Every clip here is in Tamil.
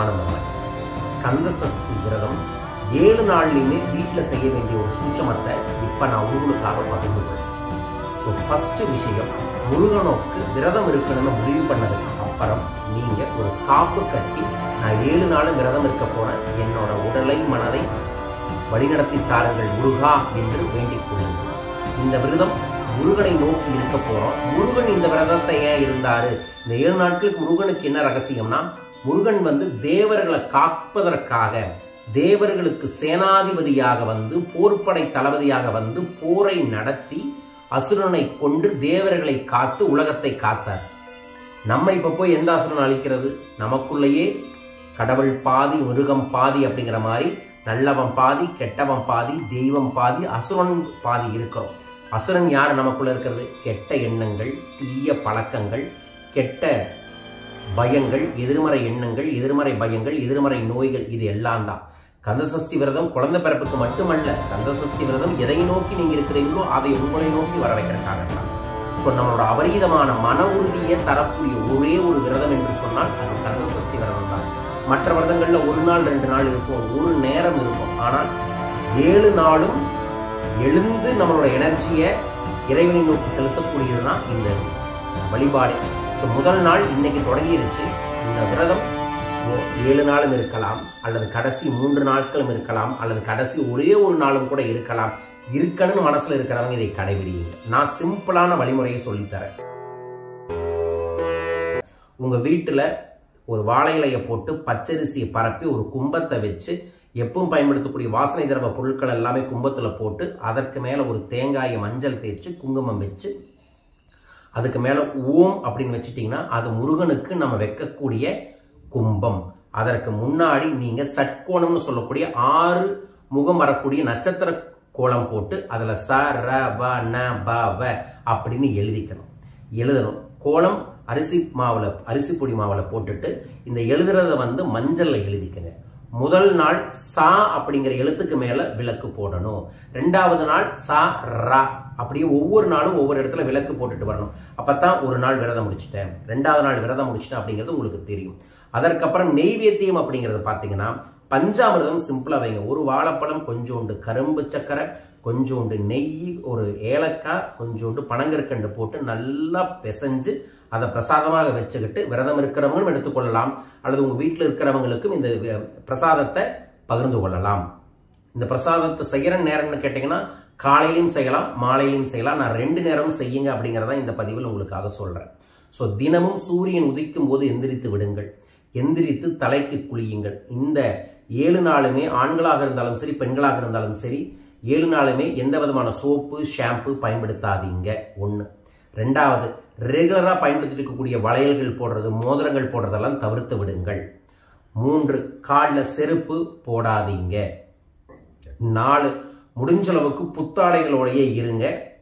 ஆனந்தமாய். கந்த சஷ்டி விரதம் ஏழு நாள்லையுமே வீட்டில் செய்ய வேண்டிய ஒரு சூட்சமத்தை இப்போ நான் உங்களுக்காக பகிர்ந்து கொள்றேன் ஸோ ஃபஸ்ட்டு விஷயம் முருகனுக்கு விரதம் இருக்கணும்னு முடிவு பண்ணதுக்கு அப்புறம் நீங்க ஒரு காப்பு கட்டி நான் ஏழு நாளும் விரதம் இருக்க போறேன். என்னோட உடலை மனதை வழிநடத்தி தாருங்கள் முருகா என்று வேண்டிக் கொள்ளுங்கள். இந்த விரதம் முருகனை நோக்கி இருக்க போறோம். முருகன் இந்த விரதத்தை ஏன் இருந்தாரு? இந்த ஏழு நாட்களுக்கு முருகனுக்கு என்ன ரகசியம்னா முருகன் வந்து தேவர்களை காப்பதற்காக தேவர்களுக்கு சேனாதிபதியாக வந்து போர்ப்படை தளபதியாக வந்து போரை நடத்தி அசுரனை கொண்டு தேவர்களை காத்து உலகத்தை காத்தார். நம்ம இப்ப போய் எந்த அசுரன் அழிக்கிறது? நமக்குள்ளேயே கடவுள் பாதி மிருகம் பாதி அப்படிங்கிற மாதிரி நல்லவன் பாதி கெட்டவன் பாதி தெய்வம் பாதி அசுரன் பாதி இருக்கிறோம். அசுரன் யார் நமக்குள்ள இருக்கிறது? கெட்ட எண்ணங்கள் தீய பழக்கங்கள் கெட்ட பயங்கள் எதிர்மறை எண்ணங்கள் எதிர்மறை பயங்கள் எதிர்மறை நோய்கள் இது எல்லாம் தான். கந்தசஷ்டி விரதம் குழந்தை பிறப்புக்கு மட்டுமல்ல கந்தசஷ்டி விரதம் எதை நோக்கி நீங்க இருக்கிறீங்களோ அதை உங்களை நோக்கி வர வைக்கிறதுக்காக தான் ஸோ நம்மளோட அபரீதமான மன உறுதியை தரக்கூடிய ஒரே ஒரு விரதம் என்று சொன்னால் அது கந்தசஷ்டி விரதம் தான். மற்ற விரதங்கள்ல ஒரு நாள் ரெண்டு நாள் இருக்கும் ஒரு நேரம் இருக்கும். ஆனால் ஏழு நாளும் எழுந்து நம்மளோட எனர்ஜியை இறைவனை நோக்கி செலுத்தக்கூடியதுதான் இந்த வழிபாடு. ஸோ முதல் நாள் இன்னைக்கு தொடங்கிருச்சு. இந்த விரதம் ஏழு நாளும் இருக்கலாம் அல்லது கடைசி மூன்று நாட்களும் இருக்கலாம் அல்லது கடைசி ஒரே ஒரு நாளும் கூட இருக்கலாம். இருக்கணும்னு மனசுல இருக்கிறவங்க இதை கடைபிடிங்க நான் சிம்பிளான வழிமுறையை சொல்லித்தரேன். உங்க வீட்டுல ஒரு வாழை இலையை போட்டு பச்சரிசியை பரப்பி ஒரு கும்பத்தை வச்சு எப்பவும் பயன்படுத்தக்கூடிய வாசனை திரவ பொருட்கள் எல்லாமே கும்பத்துல போட்டு அதற்கு மேல ஒரு தேங்காயை மஞ்சள் தேய்ச்சி குங்குமம் வச்சு அதுக்கு மேலே ஓம் அப்படின்னு வச்சுட்டிங்கன்னா அது முருகனுக்கு நம்ம வைக்கக்கூடிய கும்பம். அதற்கு முன்னாடி நீங்கள் சட்கோணம்னு சொல்லக்கூடிய ஆறு முகம் வரக்கூடிய நட்சத்திர கோலம் போட்டு அதில் ச ர வ ந ப வ அப்படின்னு எழுதிக்கணும். எழுதணும். கோலம் அரிசி மாவில் அரிசி பொடி மாவில் போட்டுட்டு இந்த எழுதுறத வந்து மஞ்சளில் எழுதிக்கங்க. முதல் நாள் சா அப்படிங்கிற எழுத்துக்கு மேல விளக்கு போடணும். ரெண்டாவது நாள் சா ரா. அப்படியே ஒவ்வொரு நாளும் ஒவ்வொரு இடத்துல விளக்கு போட்டுட்டு வரணும். அப்பத்தான் ஒரு நாள் விரதம் முடிச்சிட்டேன். ரெண்டாவது நாள் விரதம் முடிச்சிட்டேன் அப்படிங்கிறது உங்களுக்கு தெரியும். அதற்கப்புறம் நெய்வேத்தியம் அப்படிங்கிறது பார்த்தீங்கன்னா பஞ்சாமிரதம் சிம்பிளா வைங்க. ஒரு வாழைப்பழம் கொஞ்சோண்டு கரும்பு சக்கரை கொஞ்சோண்டு நெய் ஒரு ஏலக்காய் கொஞ்சோண்டு பனங்கற்கண்டு போட்டு நல்லா பிசைஞ்சு அதை பிரசாதமாக வச்சுக்கிட்டு விரதம் இருக்கிறவங்களும் எடுத்துக்கொள்ளலாம். அல்லது உங்கள் வீட்டில் இருக்கிறவங்களுக்கும் இந்த பிரசாதத்தை பகிர்ந்து கொள்ளலாம். இந்த பிரசாதத்தை செய்கிற நேரம்னு கேட்டிங்கன்னா காலையிலும் செய்யலாம் மாலையிலும் செய்யலாம். நான் ரெண்டு நேரமும் செய்யுங்க அப்படிங்கிறதான் இந்த பதிவில் உங்களுக்காக சொல்கிறேன் ஸோ தினமும் சூரியன் உதிக்கும் போது எந்திரித்து விடுங்கள். எந்திரித்து தலைக்கு குளியுங்கள். இந்த ஏழு நாளுமே ஆண்களாக இருந்தாலும் சரி பெண்களாக இருந்தாலும் சரி ஏழு நாளுமே எந்த விதமான சோப்பு ஷாம்பு பயன்படுத்தாதீங்க. ஒன்று ரெண்டாவது ரெகுலராக பயன்படுத்திட்டு இருக்கக்கூடிய வளையல்கள் போடுறது மோதிரங்கள் போடுறதெல்லாம் தவிர்த்து விடுங்கள். மூன்று காலில் செருப்பு போடாதீங்க. நாலு முடிஞ்சளவுக்கு புத்தாடைகளோடையே இருங்க.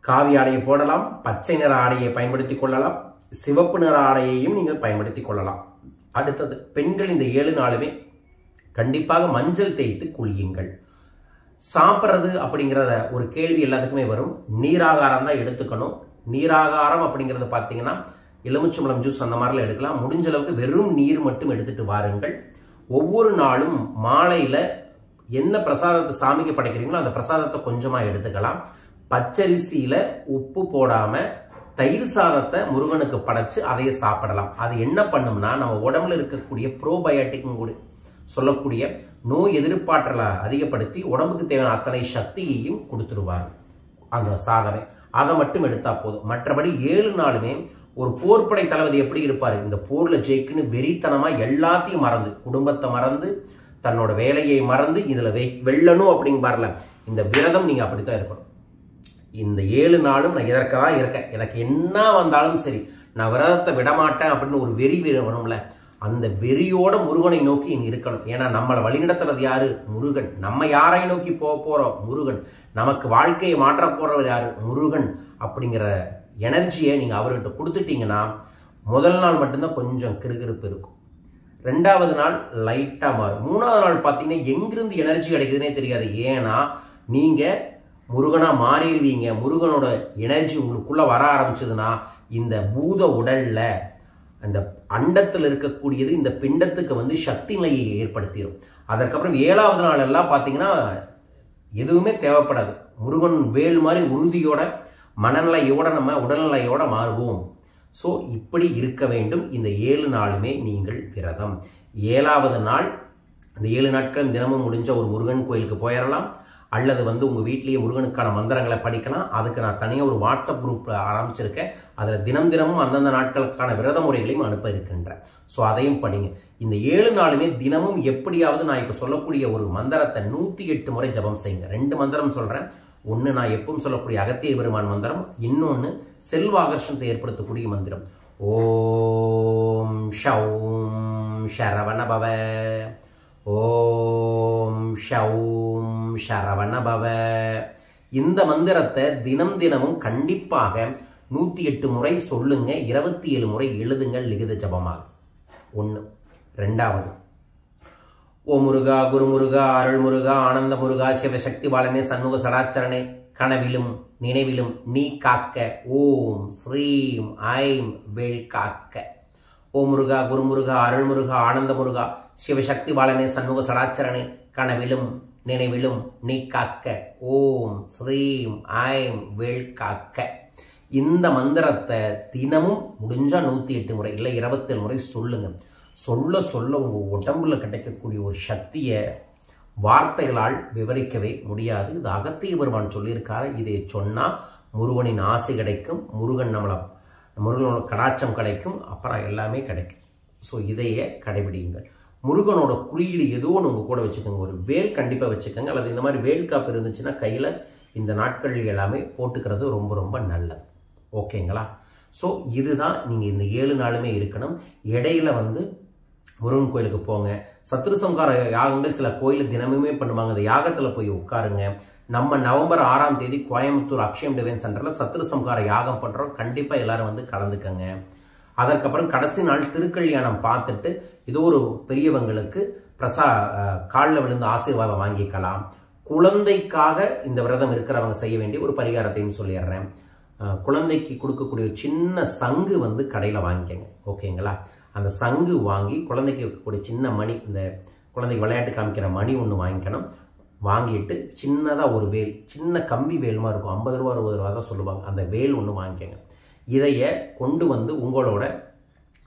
காவி ஆடையை போடலாம் பச்சை நிற ஆடையை பயன்படுத்தி கொள்ளலாம் சிவப்பு நிற ஆடையையும் நீங்கள் பயன்படுத்தி கொள்ளலாம். அடுத்தது பெண்கள் இந்த ஏழு நாளுமே கண்டிப்பாக மஞ்சள் தேய்த்து குளியுங்கள். சாப்பிட்றது அப்படிங்கிறத ஒரு கேள்வி எல்லாத்துக்குமே வரும். நீராகாரம் தான் எடுத்துக்கணும். நீராகாரம் அப்படிங்கிறது பார்த்தீங்கன்னா எலுமிச்சம்பழம் ஜூஸ் அந்த மாதிரிலாம் எடுக்கலாம். முடிஞ்ச அளவுக்கு வெறும் நீர் மட்டும் எடுத்துட்டு வாருங்கள். ஒவ்வொரு நாளும் மாலையில் என்ன பிரசாதத்தை சாமிக்கு படைக்கிறீங்களோ அந்த பிரசாதத்தை கொஞ்சமாக எடுத்துக்கலாம். பச்சரிசியில் உப்பு போடாமல் தயிர் சாதத்தை முருகனுக்கு படைச்சு அதையே சாப்பிடலாம். அது என்ன பண்ணும்னா நம்ம உடம்புல இருக்கக்கூடிய ப்ரோபயோட்டிக் கூட சொல்லக்கூடிய நோய் எதிர்ப்பாற்றலை அதிகப்படுத்தி உடம்புக்கு தேவையான அத்தனை சக்தியையும் கொடுத்துருவார். அந்த சாதனை அதை மட்டும் எடுத்தா போதும். மற்றபடி ஏழு நாளுமே ஒரு போர்ப்படை தளபதி எப்படி இருப்பாரு? இந்த போர்ல ஜெயிக்குன்னு வெறித்தனமா எல்லாத்தையும் மறந்து குடும்பத்தை மறந்து தன்னோட வேலையை மறந்து இதுல வெ- வெல்லணும் அப்படிங்பார்ல இந்த விரதம் நீங்க அப்படித்தான் இருக்கணும். இந்த ஏழு நாளும் நான் இதற்காக தான் இருக்கேன்? எனக்கு என்ன வந்தாலும் சரி நான் விரதத்தை விடமாட்டேன் அப்படின்னு ஒரு வெறி வரணும்ல அந்த வெறியோட முருகனை நோக்கி இங்கே இருக்கணும். ஏன்னா நம்மளை வழிநடத்துறது யாரு? முருகன். நம்ம யாரை நோக்கி போக போறோம்? முருகன். நமக்கு வாழ்க்கையை மாற்ற போறவர் யாரு? முருகன். அப்படிங்கிற எனர்ஜியை நீங்க அவர்கிட்ட கொடுத்துட்டீங்கன்னா முதல் நாள் மட்டும்தான் கொஞ்சம் கிருகிருப்பு இருக்கும். ரெண்டாவது நாள் லைட்டா மாறும். மூணாவது நாள் பார்த்தீங்கன்னா எங்கிருந்து எனர்ஜி கிடைக்குதுன்னே தெரியாது. ஏன்னா நீங்க முருகனா மாறிடுவீங்க. முருகனோட எனர்ஜி உங்களுக்குள்ள வர ஆரம்பிச்சதுன்னா இந்த பூத உடல்ல அந்த அண்டத்தில் இருக்கக்கூடியது இந்த பிண்டத்துக்கு வந்து சக்தி நிலையை ஏற்படுத்திடும் அதற்கப்புறம் ஏழாவது நாள் எல்லாம் பார்த்தீங்கன்னா எதுவுமே தேவைப்படாது. முருகன் வேல் மாதிரி உறுதியோட மனநிலையோட நம்ம உடல்நிலையோட மாறுவோம். ஸோ இப்படி இருக்க வேண்டும். இந்த ஏழு நாளுமே நீங்கள் விரதம். ஏழாவது நாள் இந்த ஏழு நாட்கள் தினமும் முடிஞ்ச ஒரு முருகன் கோயிலுக்கு போயிடலாம் அல்லது வந்து உங்கள் வீட்லேயே முருகனுக்கான மந்திரங்களை படிக்கலாம். அதுக்கு நான் தனியாக ஒரு வாட்ஸ்அப் குரூப் ஆரம்பிச்சிருக்கேன். அதில் தினம் தினமும் அந்தந்த நாட்களுக்கான விரத முறைகளையும் அனுப்ப இருக்கின்றேன் ஸோ அதையும் படிங்க. இந்த ஏழு நாளுமே தினமும் எப்படியாவது நான் இப்போ சொல்லக்கூடிய ஒரு மந்திரத்தை நூற்றி எட்டு முறை ஜபம் செய்யுங்க. ரெண்டு மந்திரம் சொல்கிறேன் ஒன்று நான் எப்பவும் சொல்லக்கூடிய அகத்திய பெருமான் மந்திரம். இன்னொன்று செல்வாகர்ஷணத்தை ஏற்படுத்தக்கூடிய மந்திரம். ஓம் ஷவும் ஷரவணபவ. ஓம் ஷவும் ஷரவணபவ. இந்த மந்திரத்தை தினம் தினமும் கண்டிப்பாக நூற்றி எட்டு முறை சொல்லுங்க இருபத்தி ஏழு முறை எழுதுங்க லிகித ஜபமாக. ஒன்று ரெண்டாவது. ஓ முருகா குருமுருகா அருள் முருகா ஆனந்த முருகா சிவசக்தி பாலனே சண்முக சடாச்சரணே கனவிலும் நினைவிலும் நீ காக்க. ஓம் ஸ்ரீம் ஐம் வேள் காக்க. ஓ முருகா குருமுருகா அருள் முருகா ஆனந்த முருகா சிவசக்தி பாலனே சண்முக சடாச்சரணே கனவிலும் நினைவிலும் நீ காக்க. ஓம் ஸ்ரீம் ஐம் வேள் காக்க. இந்த மந்திரத்தை தினமும் முடிஞ்சால் நூற்றி எட்டு முறை இல்லை இருபத்தேழு முறை சொல்லுங்க. சொல்ல சொல்ல உங்கள் உடம்புல கிடைக்கக்கூடிய ஒரு சக்தியை வார்த்தைகளால் விவரிக்கவே முடியாது. இது அகத்திய பெருமான் சொல்லியிருக்காரு. இதை சொன்னால் முருகனின் ஆசை கிடைக்கும் முருகன் நம்மளை முருகனோட கடாச்சம் கிடைக்கும் அப்புறம் எல்லாமே கிடைக்கும். ஸோ இதையே கடைபிடியுங்கள். முருகனோட குறியீடு எதுவும் ஒன்று உங்கள் கூட வச்சுக்கோங்க. ஒரு வேல் கண்டிப்பாக வச்சுக்கோங்க. அல்லது இந்த மாதிரி வேல் காப்பு இருந்துச்சுன்னா கையில் இந்த நாட்கள் எல்லாமே போட்டுக்கிறது ரொம்ப ரொம்ப நல்லது. ஓகேங்களா? ஸோ இதுதான் நீங்கள் இந்த ஏழு நாளுமே இருக்கணும். இடையில வந்து முருகன் கோயிலுக்கு போங்க. சத்ருசங்கார யாகங்கள் சில கோயில் தினமுமே பண்ணுவாங்க. அந்த யாகத்தில் போய் உட்காருங்க. நம்ம நவம்பர் ஆறாம் தேதி கோயம்புத்தூர் அக்ஷயம் டிவைன் சென்டரில் சத்ருசம்கார யாகம் பண்ணுறோம் கண்டிப்பாக எல்லாரும் வந்து கலந்துக்கங்க. அதற்கப்புறம் கடைசி நாள் திருக்கல்யாணம் பார்த்துட்டு ஏதோ ஒரு பெரியவங்களுக்கு பிரசா காலில் விழுந்து ஆசீர்வாதம் வாங்கிக்கலாம். குழந்தைக்காக இந்த விரதம் இருக்கிறவங்க செய்ய வேண்டிய ஒரு பரிகாரத்தையும் சொல்லிடுறேன். குழந்தைக்கு கொடுக்கக்கூடிய ஒரு சின்ன சங்கு வந்து கடையில் வாங்கிக்கங்க. ஓகேங்களா? அந்த சங்கு வாங்கி குழந்தைக்கு இருக்கக்கூடிய சின்ன மணி இந்த குழந்தைக்கு விளையாட்டு காமிக்கிற மணி ஒன்று வாங்கிக்கணும். வாங்கிட்டு சின்னதாக ஒரு வேல் சின்ன கம்பி வேலுமா இருக்கும். ஐம்பது ரூபா அறுபது ரூபா தான் சொல்லுவாங்க. அந்த வேல் ஒன்று வாங்கிக்கங்க. இதைய கொண்டு வந்து உங்களோட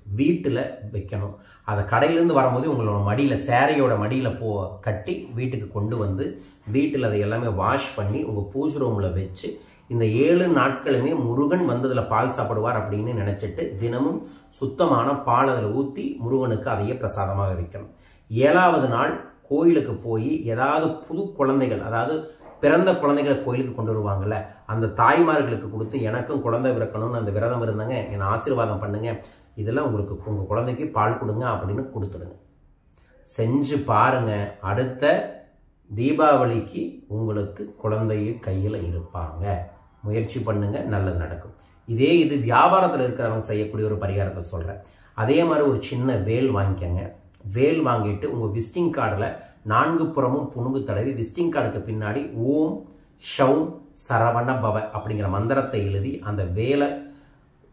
வீட்டில் வைக்கணும். அதை கடையிலேருந்து வரும்போது உங்களோட மடியில் சேரையோட மடியில் போ கட்டி வீட்டுக்கு கொண்டு வந்து வீட்டில் அதை எல்லாமே வாஷ் பண்ணி உங்கள் பூஜை ரூமில் வச்சு இந்த ஏழு நாட்களுமே முருகன் வந்ததில் பால் சாப்பிடுவார் அப்படின்னு நினச்சிட்டு தினமும் சுத்தமான பால் அதில் ஊற்றி முருகனுக்கு அதையே பிரசாதமாக வைக்கணும். ஏழாவது நாள் கோயிலுக்கு போய் ஏதாவது புது குழந்தைகள் அதாவது பிறந்த குழந்தைகளை கோயிலுக்கு கொண்டு வருவாங்கல்ல அந்த தாய்மார்களுக்கு கொடுத்து எனக்கும் குழந்தை பிறக்கணும்னு அந்த விரதம் இருந்தாங்க என்னை ஆசீர்வாதம் பண்ணுங்க இதெல்லாம் உங்களுக்கு உங்கள் குழந்தைக்கு பால் கொடுங்க அப்படின்னு கொடுத்துடுங்க. செஞ்சு பாருங்க அடுத்த தீபாவளிக்கு உங்களுக்கு குழந்தைய கையில் இருப்பாங்க. முயற்சி பண்ணுங்க நல்லது நடக்கும். இதே இது வியாபாரத்தில் இருக்கிறவங்க செய்யக்கூடிய ஒரு பரிகாரத்தை சொல்கிறேன் அதே மாதிரி ஒரு சின்ன வேல் வாங்கிக்கங்க. வேல் வாங்கிட்டு உங்கள் விசிட்டிங் கார்டில் நான்கு புறமும் புணுங்கு தடவி விசிட்டிங் கார்டுக்கு பின்னாடி ஓம் ஷவும் சரவண பவ அப்படிங்கிற மந்திரத்தை எழுதி அந்த வேலை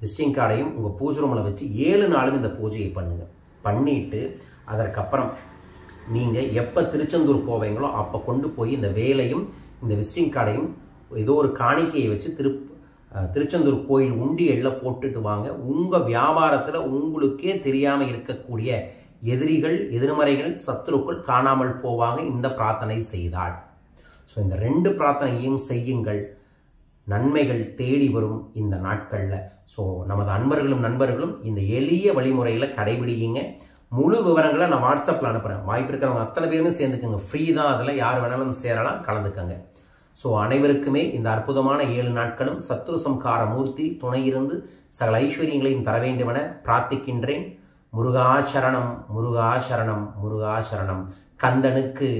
விசிட்டிங் கார்டையும் உங்கள் பூஜை ரூமில் வச்சு ஏழு நாளும் இந்த பூஜையை பண்ணுங்க. பண்ணிட்டு அதற்கப்புறம் நீங்கள் எப்போ திருச்செந்தூர் போவீங்களோ அப்போ கொண்டு போய் இந்த வேலையும் இந்த விசிட்டிங் கார்டையும் ஏதோ ஒரு காணிக்கையை வச்சு திரு திருச்செந்தூர் கோயில் உண்டியலில் போட்டுட்டு வாங்க. உங்கள் வியாபாரத்தில் உங்களுக்கே தெரியாமல் இருக்கக்கூடிய எதிரிகள் எதிர்மறைகள் சத்துருக்கள் காணாமல் போவாங்க இந்த பிரார்த்தனை செய்தால். ஸோ இந்த ரெண்டு பிரார்த்தனையும் செய்யுங்கள். நன்மைகள் தேடி வரும் இந்த நாட்களில். ஸோ நமது அன்பர்களும் நண்பர்களும் இந்த எளிய வழிமுறையில் கடைபிடிங்க முழு விவரங்களை நான் வாட்ஸ்அப்பில் அனுப்புகிறேன் வாய்ப்பு இருக்கிறவங்க அத்தனை பேருமே சேர்ந்துக்கோங்க. ஃப்ரீ தான். அதில் யார் வேணாலும் சேரலாம். கலந்துக்கங்க. ஸோ அனைவருக்குமே இந்த அற்புதமான ஏழு நாட்களும் சத்ரு சம்ஹார மூர்த்தி துணையிருந்து சகல ஐஸ்வர்யங்களையும் தர வேண்டுமென பிரார்த்திக்கின்றேன். முருகாசரணம் முருகாசரணம் முருகாசரணம் கந்தனுக்கு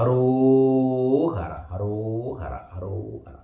அரோஹர அரோஹர.